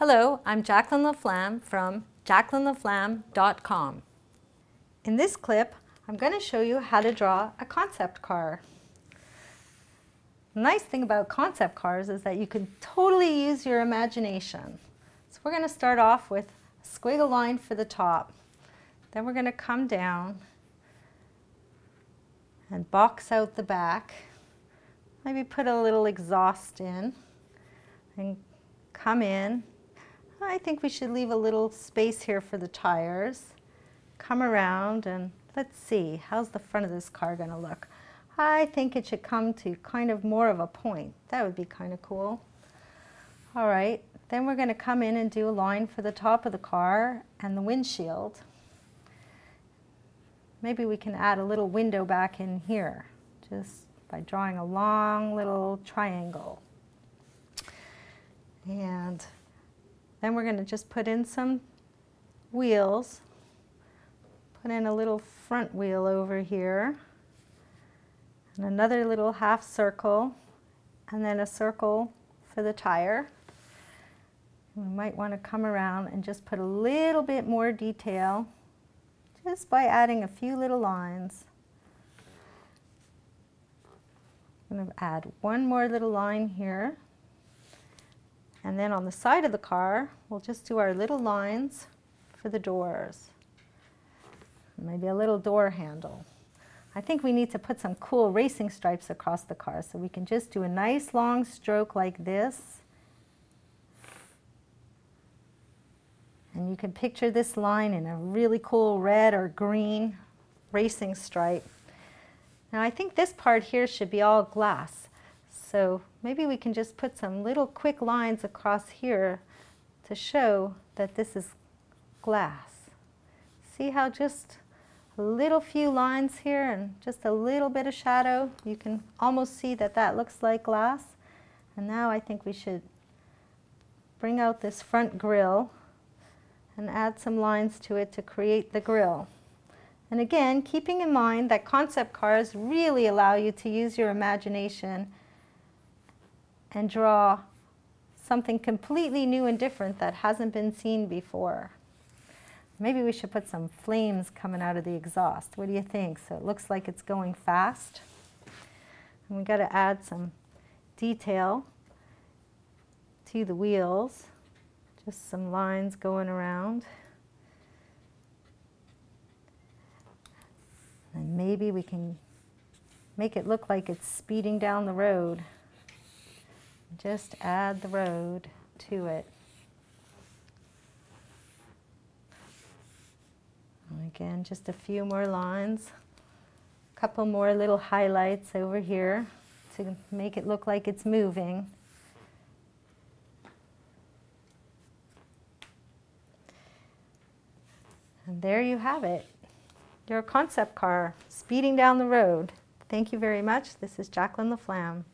Hello, I'm Jacklyn Laflamme from jacklynlaflamme.com. In this clip, I'm going to show you how to draw a concept car. The nice thing about concept cars is that you can totally use your imagination. So we're going to start off with a squiggle line for the top. Then we're going to come down and box out the back. Maybe put a little exhaust in and come in I think we should leave a little space here for the tires. Come around and let's see, how's the front of this car going to look? I think it should come to kind of more of a point. That would be kind of cool. All right, then we're going to come in and do a line for the top of the car and the windshield. Maybe we can add a little window back in here just by drawing a long little triangle. And then we're going to just put in some wheels. Put in a little front wheel over here. And another little half circle. And then a circle for the tire. We might want to come around and just put a little bit more detail just by adding a few little lines. I'm going to add one more little line here. And then on the side of the car, we'll just do our little lines for the doors. Maybe a little door handle. I think we need to put some cool racing stripes across the car so we can just do a nice long stroke like this. And you can picture this line in a really cool red or green racing stripe. Now I think this part here should be all glass. So maybe we can just put some little quick lines across here to show that this is glass. See how just a little few lines here and just a little bit of shadow, you can almost see that that looks like glass. And now I think we should bring out this front grill and add some lines to it to create the grill. And again, keeping in mind that concept cars really allow you to use your imagination and draw something completely new and different that hasn't been seen before. Maybe we should put some flames coming out of the exhaust. What do you think? So it looks like it's going fast. And we got to add some detail to the wheels. Just some lines going around. And maybe we can make it look like it's speeding down the road. Just add the road to it. Again, just a few more lines. A couple more little highlights over here to make it look like it's moving. And there you have it. Your concept car speeding down the road. Thank you very much. This is Jacklyn Laflamme.